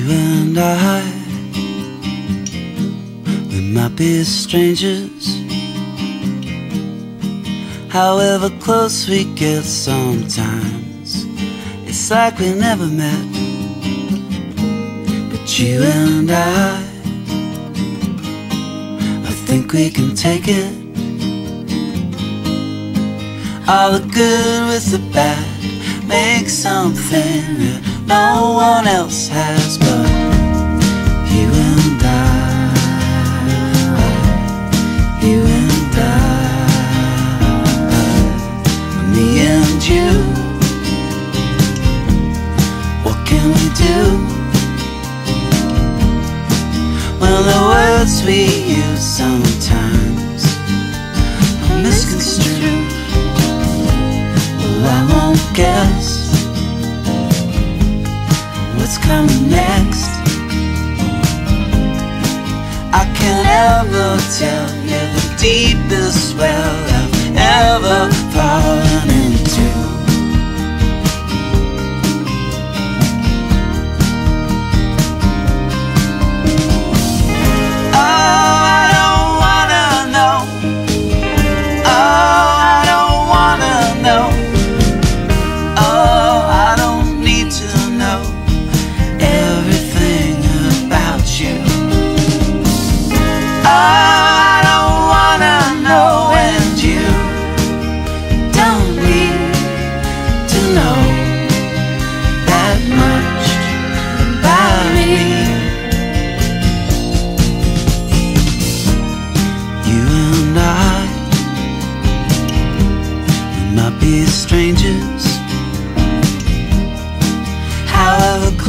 and I, we might be strangers. However close we get sometimes, it's like we never met. But you and I, I think we can take it. All the good with the bad, make something that no one else has but you and I. You and I. Me and you. What can we do? Well, the words we use sometimes are misconstrued. Well, I won't guess what's coming next. I can't ever tell you the deepest well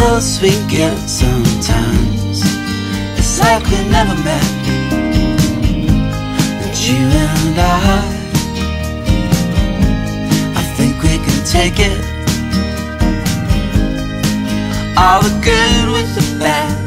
close we get sometimes, it's like we never met. But you and I, I think we can take it. All the good with the bad,